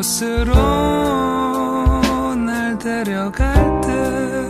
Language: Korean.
곳으로 날 데려갈 듯.